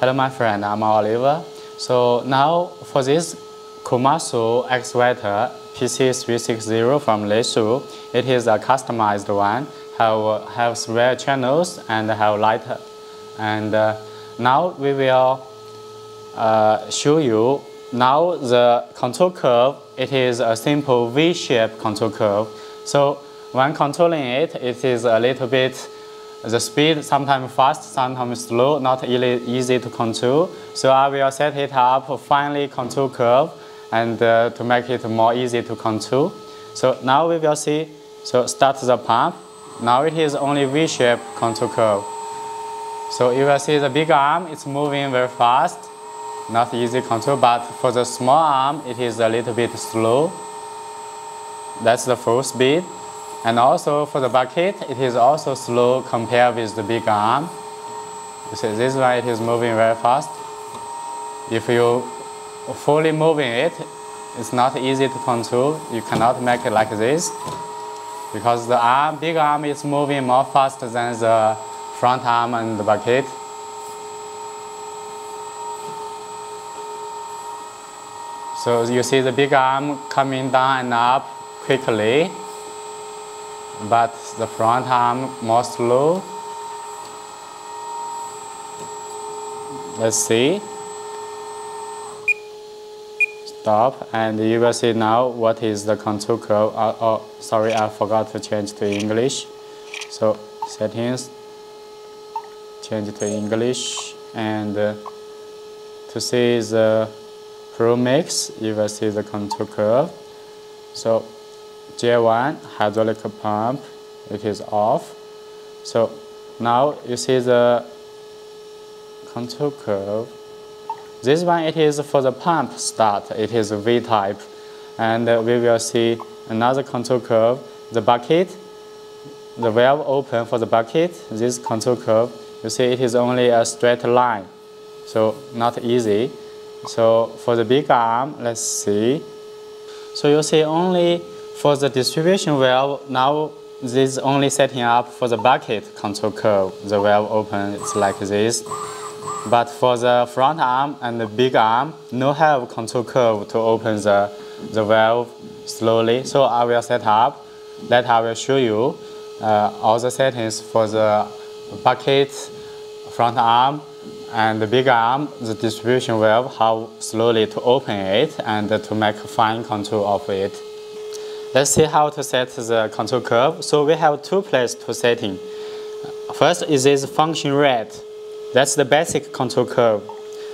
Hello my friend, I'm Oliver. So now for this Komatsu excavator PC360 from Leishu, it is a customized one, have, have spare channels and have light. And uh, now we will uh, show you, now the control curve, it is a simple V-shaped control curve. So when controlling it, it is a little bit the speed sometimes fast, sometimes slow, not really easy to control. So I will set it up finely control curve and uh, to make it more easy to control. So now we will see, so start the pump. Now it is only V-shaped control curve. So you will see the big arm, it's moving very fast, not easy control, but for the small arm, it is a little bit slow. That's the full speed. And also for the bucket, it is also slow compared with the big arm. You see this one, it is moving very fast. If you fully moving it, it's not easy to control. You cannot make it like this because the arm, big arm is moving more fast than the front arm and the bucket. So you see the big arm coming down and up quickly but the front arm more slow. Let's see. Stop, and you will see now what is the control curve. Uh, oh, sorry, I forgot to change to English. So settings, change to English, and uh, to see the Pro Mix, you will see the control curve. So J1 hydraulic pump, it is off. So now you see the control curve. This one it is for the pump start, it is V-type. And uh, we will see another control curve, the bucket, the valve open for the bucket, this control curve, you see it is only a straight line, so not easy. So for the big arm, let's see. So you see only for the distribution valve, now this is only setting up for the bucket control curve. The valve open is like this. But for the front arm and the big arm, no have control curve to open the, the valve slowly. So I will set up, that I will show you uh, all the settings for the bucket, front arm, and the big arm, the distribution valve, how slowly to open it and to make fine control of it. Let's see how to set the control curve. So we have two places to setting. First is this function rate. That's the basic control curve.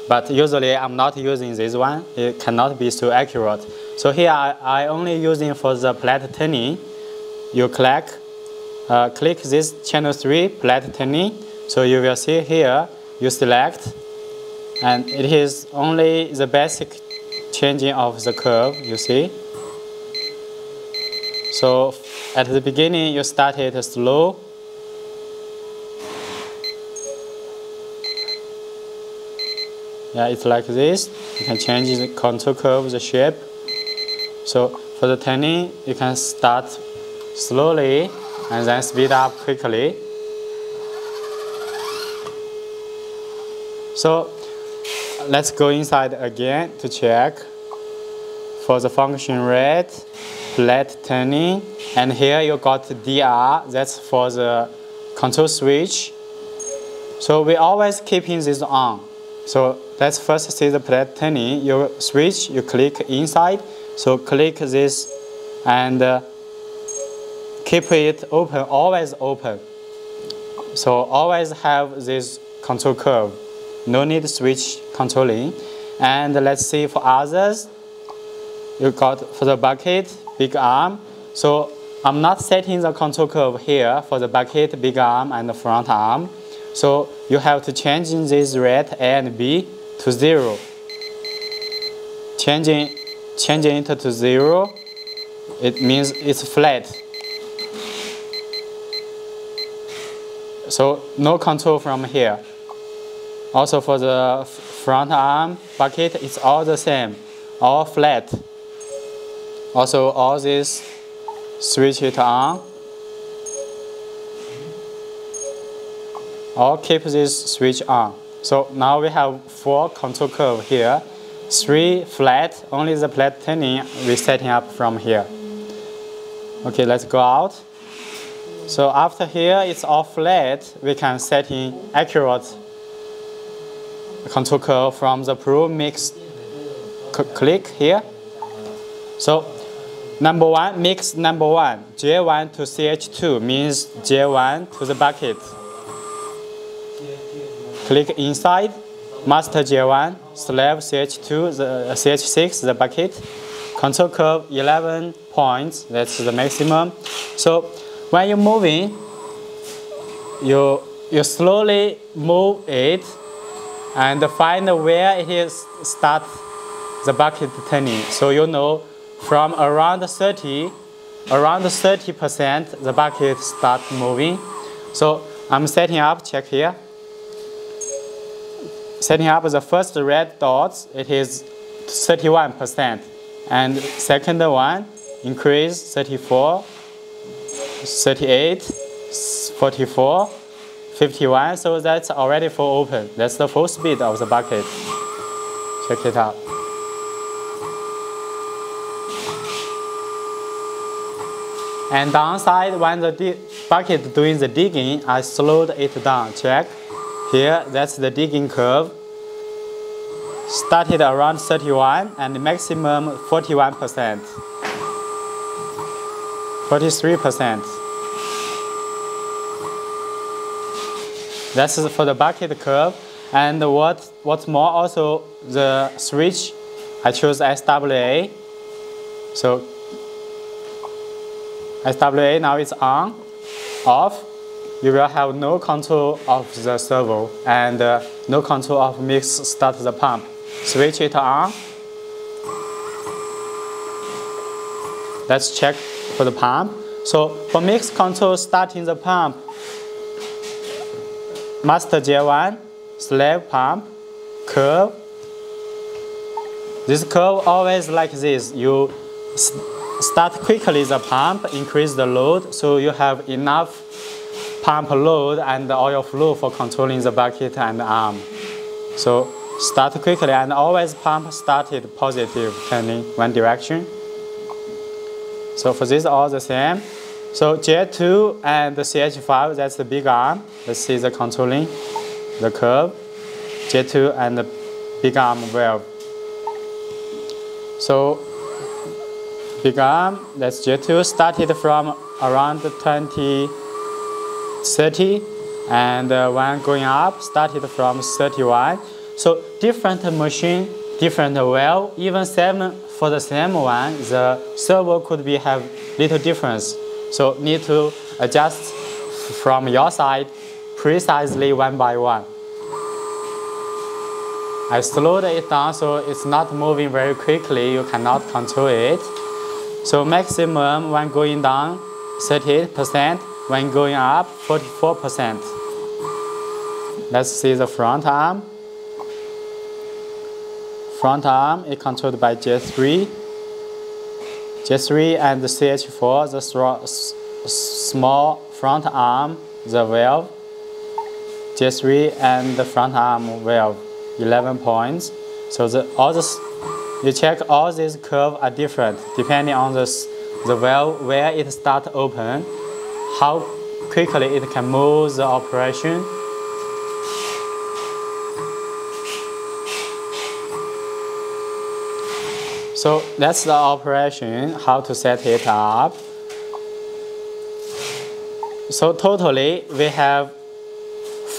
But usually I'm not using this one. It cannot be so accurate. So here I, I only using for the plate turning. You click, uh, click this channel 3 plate turning. So you will see here, you select, and it is only the basic changing of the curve, you see. So at the beginning, you start it slow. Yeah, it's like this. You can change the contour curve, the shape. So for the turning, you can start slowly and then speed up quickly. So let's go inside again to check for the function rate plate turning. And here you got DR, that's for the control switch. So we always keeping this on. So let's first see the plate turning. You switch, you click inside. So click this and uh, keep it open, always open. So always have this control curve. No need switch controlling. And let's see for others. You got for the bucket, big arm. So I'm not setting the control curve here for the bucket, big arm, and the front arm. So you have to change this rate A and B to zero. Changing, changing it to zero, it means it's flat. So no control from here. Also for the front arm bucket, it's all the same, all flat. Also, all this switch it on. Or keep this switch on. So now we have four control curve here. Three flat, only the flat turning we're setting up from here. Okay, let's go out. So after here it's all flat, we can set in accurate control curve from the Pro Mix click here. So number one, mix number one, J1 to CH2 means J1 to the bucket. Click inside, master J1, slave CH2, the uh, CH6, the bucket. Control curve 11 points, that's the maximum. So when you're moving, you, you slowly move it and find where it is start the bucket turning. So you know from around 30, around 30% the bucket start moving. So I'm setting up, check here. Setting up the first red dots, it is 31%. And second one, increase 34, 38, 44, 51. So that's already full open. That's the full speed of the bucket. Check it out. And downside, when the bucket doing the digging, I slowed it down. Check. Here, that's the digging curve. Started around 31 and maximum 41%. 43%. That's for the bucket curve. And what, what's more, also the switch, I chose SWA. So SWA now is on, off. You will have no control of the servo and uh, no control of mix start the pump. Switch it on. Let's check for the pump. So for mix control starting the pump, master J1, slave pump, curve. This curve always like this. You start quickly the pump, increase the load, so you have enough pump load and oil flow for controlling the bucket and arm. So start quickly and always pump started positive turning one direction. So for this all the same. So J2 and the CH5, that's the big arm. Let's see the controlling, the curve. J2 and the big arm valve. So big arm, that's J2, started from around 20, 30, and uh, when going up, started from 31. So different machine, different valve, even seven for the same one, the servo could be have little difference. So need to adjust from your side precisely one by one. I slowed it down so it's not moving very quickly, you cannot control it. So maximum when going down 38%, when going up 44%. Let's see the front arm. Front arm is controlled by J3. J3 and the CH4, the small front arm, the valve. J3 and the front arm valve, 11 points. So the, all this, you check all these curves are different depending on the, the valve where it start open, how quickly it can move the operation, So that's the operation, how to set it up. So totally we have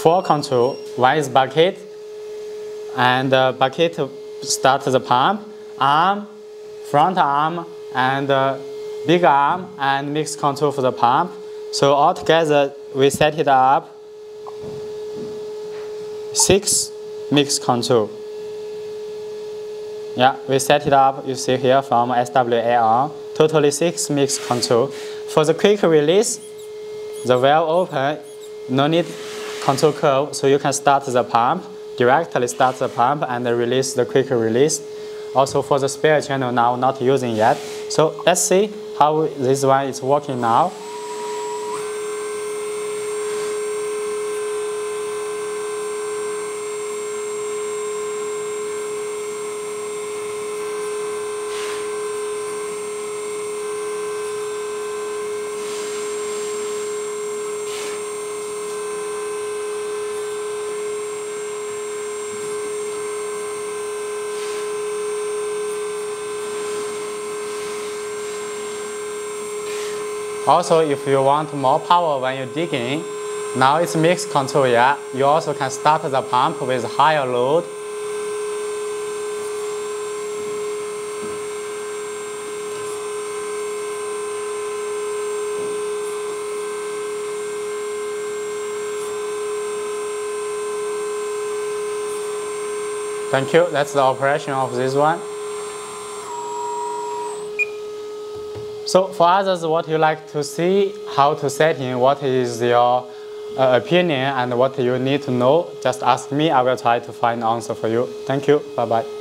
four control. One is bucket, and bucket starts the pump, arm, front arm, and uh, big arm, and mix control for the pump. So altogether we set it up six mix control. Yeah, we set it up, you see here from SWA on, totally six mix control. For the quick release, the valve open, no need control curve, so you can start the pump, directly start the pump and release the quick release. Also for the spare channel now not using yet. So let's see how this one is working now. Also, if you want more power when you're digging, now it's mixed control, yeah. You also can start the pump with higher load. Thank you, that's the operation of this one. So for others, what you like to see, how to set in, what is your uh, opinion and what you need to know, just ask me. I will try to find answer for you. Thank you. Bye-bye.